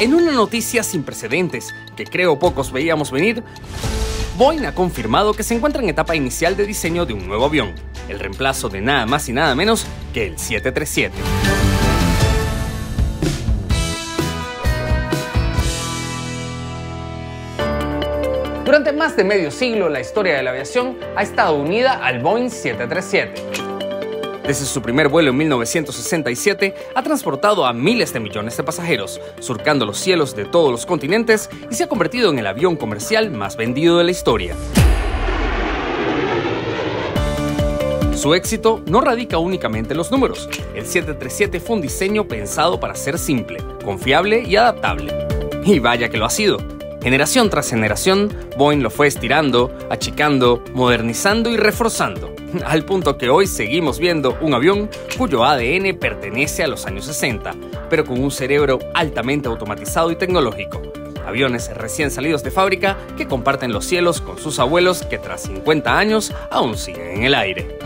En una noticia sin precedentes, que creo pocos veíamos venir, Boeing ha confirmado que se encuentra en etapa inicial de diseño de un nuevo avión, el reemplazo de nada más y nada menos que el 737. Durante más de medio siglo, la historia de la aviación ha estado unida al Boeing 737 desde su primer vuelo en 1967, ha transportado a miles de millones de pasajeros, surcando los cielos de todos los continentes y se ha convertido en el avión comercial más vendido de la historia. Su éxito no radica únicamente en los números. El 737 fue un diseño pensado para ser simple, confiable y adaptable. Y vaya que lo ha sido. Generación tras generación, Boeing lo fue estirando, achicando, modernizando y reforzando al punto que hoy seguimos viendo un avión cuyo ADN pertenece a los años 60, pero con un cerebro altamente automatizado y tecnológico. Aviones recién salidos de fábrica que comparten los cielos con sus abuelos que tras 50 años aún siguen en el aire.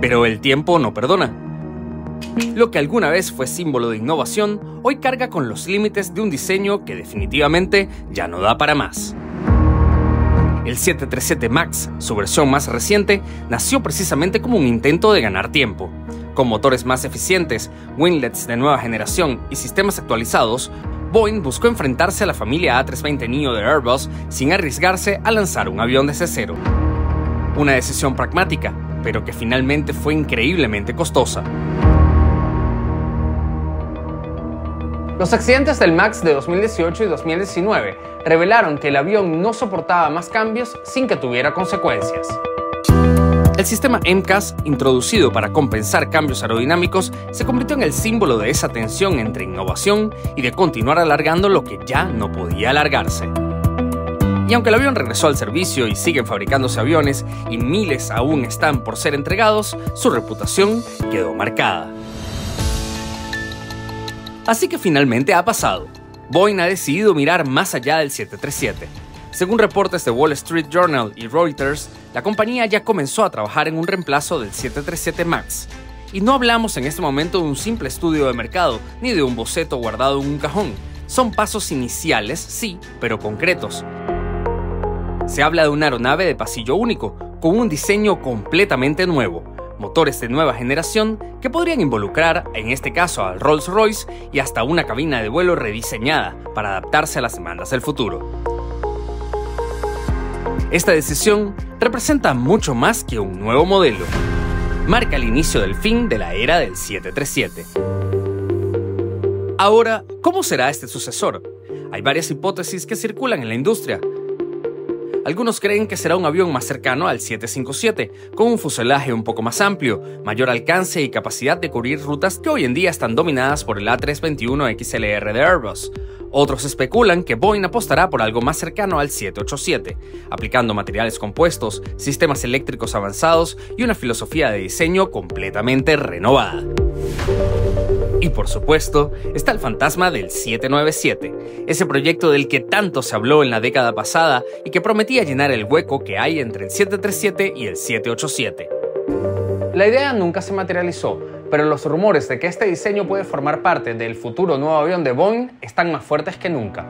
Pero el tiempo no perdona. Lo que alguna vez fue símbolo de innovación, hoy carga con los límites de un diseño que definitivamente ya no da para más. El 737 MAX, su versión más reciente, nació precisamente como un intento de ganar tiempo. Con motores más eficientes, winglets de nueva generación y sistemas actualizados, Boeing buscó enfrentarse a la familia A320neo de Airbus sin arriesgarse a lanzar un avión desde cero. Una decisión pragmática, pero que finalmente fue increíblemente costosa. Los accidentes del MAX de 2018 y 2019 revelaron que el avión no soportaba más cambios sin que tuviera consecuencias. El sistema MCAS, introducido para compensar cambios aerodinámicos, se convirtió en el símbolo de esa tensión entre innovación y de continuar alargando lo que ya no podía alargarse. Y aunque el avión regresó al servicio y siguen fabricándose aviones y miles aún están por ser entregados, su reputación quedó marcada. Así que finalmente ha pasado. Boeing ha decidido mirar más allá del 737. Según reportes de Wall Street Journal y Reuters, la compañía ya comenzó a trabajar en un reemplazo del 737 MAX. Y no hablamos en este momento de un simple estudio de mercado, ni de un boceto guardado en un cajón. Son pasos iniciales, sí, pero concretos. Se habla de una aeronave de pasillo único, con un diseño completamente nuevo, motores de nueva generación que podrían involucrar, en este caso al Rolls-Royce, y hasta una cabina de vuelo rediseñada para adaptarse a las demandas del futuro. Esta decisión representa mucho más que un nuevo modelo. Marca el inicio del fin de la era del 737. Ahora, ¿cómo será este sucesor? Hay varias hipótesis que circulan en la industria, algunos creen que será un avión más cercano al 757, con un fuselaje un poco más amplio, mayor alcance y capacidad de cubrir rutas que hoy en día están dominadas por el A321XLR de Airbus. Otros especulan que Boeing apostará por algo más cercano al 787, aplicando materiales compuestos, sistemas eléctricos avanzados y una filosofía de diseño completamente renovada. Y por supuesto, está el fantasma del 797, ese proyecto del que tanto se habló en la década pasada y que prometía llenar el hueco que hay entre el 737 y el 787. La idea nunca se materializó, pero los rumores de que este diseño puede formar parte del futuro nuevo avión de Boeing están más fuertes que nunca.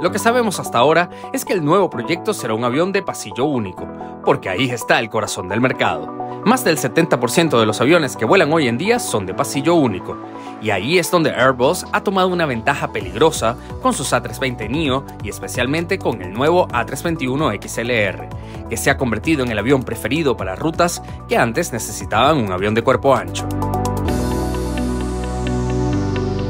Lo que sabemos hasta ahora es que el nuevo proyecto será un avión de pasillo único, porque ahí está el corazón del mercado. Más del 70% de los aviones que vuelan hoy en día son de pasillo único, y ahí es donde Airbus ha tomado una ventaja peligrosa con sus A320 NEO y especialmente con el nuevo A321 XLR, que se ha convertido en el avión preferido para rutas que antes necesitaban un avión de cuerpo ancho.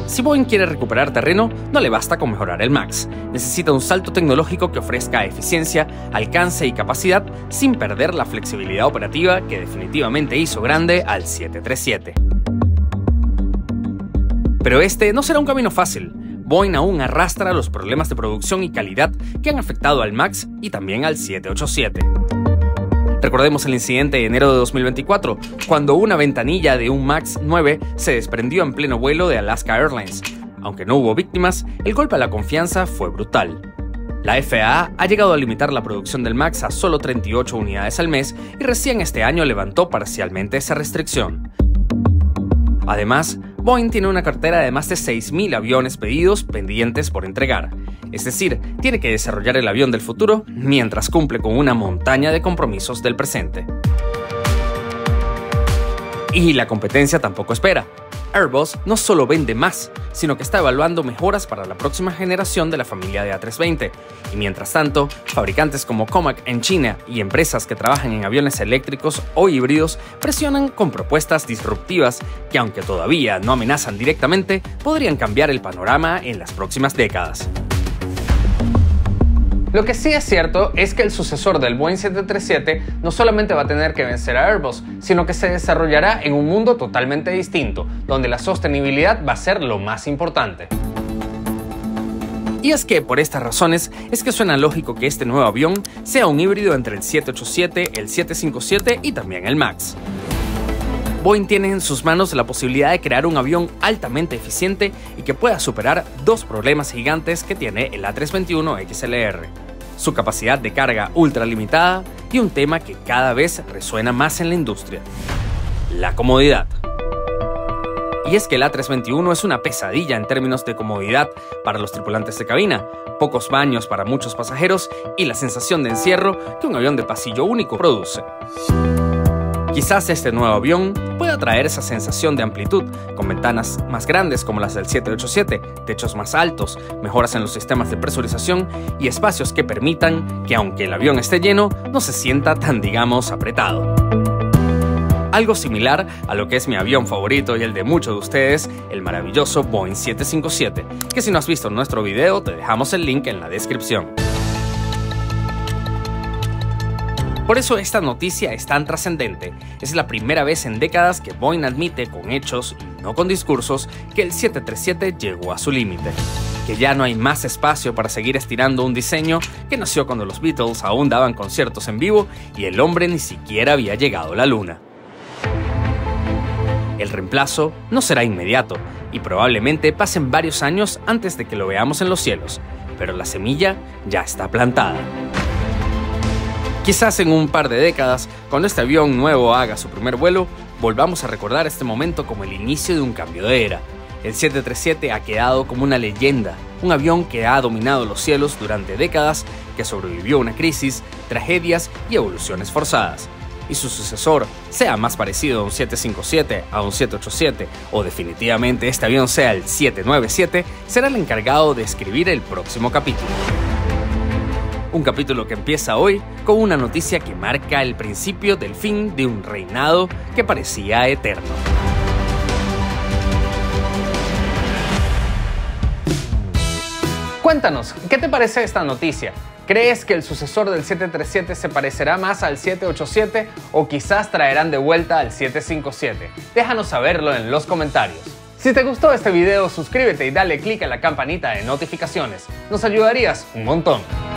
Si Boeing quiere recuperar terreno, no le basta con mejorar el MAX. Necesita un salto tecnológico que ofrezca eficiencia, alcance y capacidad sin perder la flexibilidad operativa que definitivamente hizo grande al 737. Pero este no será un camino fácil. Boeing aún arrastra los problemas de producción y calidad que han afectado al MAX y también al 787. Recordemos el incidente de enero de 2024, cuando una ventanilla de un MAX 9 se desprendió en pleno vuelo de Alaska Airlines. Aunque no hubo víctimas, el golpe a la confianza fue brutal. La FAA ha llegado a limitar la producción del MAX a solo 38 unidades al mes y recién este año levantó parcialmente esa restricción. Además, Boeing tiene una cartera de más de 6.000 aviones pedidos pendientes por entregar. Es decir, tiene que desarrollar el avión del futuro mientras cumple con una montaña de compromisos del presente. Y la competencia tampoco espera. Airbus no solo vende más, sino que está evaluando mejoras para la próxima generación de la familia de A320. Y mientras tanto, fabricantes como Comac en China y empresas que trabajan en aviones eléctricos o híbridos presionan con propuestas disruptivas que aunque todavía no amenazan directamente, podrían cambiar el panorama en las próximas décadas. Lo que sí es cierto es que el sucesor del Boeing 737 no solamente va a tener que vencer a Airbus, sino que se desarrollará en un mundo totalmente distinto, donde la sostenibilidad va a ser lo más importante. Y es que por estas razones es que suena lógico que este nuevo avión sea un híbrido entre el 787, el 757 y también el MAX. Boeing tiene en sus manos la posibilidad de crear un avión altamente eficiente y que pueda superar dos problemas gigantes que tiene el A321 XLR. Su capacidad de carga ultra limitada y un tema que cada vez resuena más en la industria. La comodidad. Y es que el A321 es una pesadilla en términos de comodidad para los tripulantes de cabina, pocos baños para muchos pasajeros y la sensación de encierro que un avión de pasillo único produce. Quizás este nuevo avión pueda traer esa sensación de amplitud, con ventanas más grandes como las del 787, techos más altos, mejoras en los sistemas de presurización y espacios que permitan que aunque el avión esté lleno, no se sienta tan digamos apretado. Algo similar a lo que es mi avión favorito y el de muchos de ustedes, el maravilloso Boeing 757, que si no has visto nuestro video te dejamos el link en la descripción. Por eso esta noticia es tan trascendente. Es la primera vez en décadas que Boeing admite con hechos y no con discursos que el 737 llegó a su límite. Que ya no hay más espacio para seguir estirando un diseño que nació cuando los Beatles aún daban conciertos en vivo y el hombre ni siquiera había llegado a la luna. El reemplazo no será inmediato y probablemente pasen varios años antes de que lo veamos en los cielos, pero la semilla ya está plantada. Quizás en un par de décadas, cuando este avión nuevo haga su primer vuelo, volvamos a recordar este momento como el inicio de un cambio de era. El 737 ha quedado como una leyenda, un avión que ha dominado los cielos durante décadas, que sobrevivió a una crisis, tragedias y evoluciones forzadas. Y su sucesor, sea más parecido a un 757, a un 787 o definitivamente este avión sea el 797, será el encargado de escribir el próximo capítulo. Un capítulo que empieza hoy con una noticia que marca el principio del fin de un reinado que parecía eterno. Cuéntanos, ¿qué te parece esta noticia? ¿Crees que el sucesor del 737 se parecerá más al 787 o quizás traerán de vuelta al 757? Déjanos saberlo en los comentarios. Si te gustó este video, suscríbete y dale click a la campanita de notificaciones. Nos ayudarías un montón.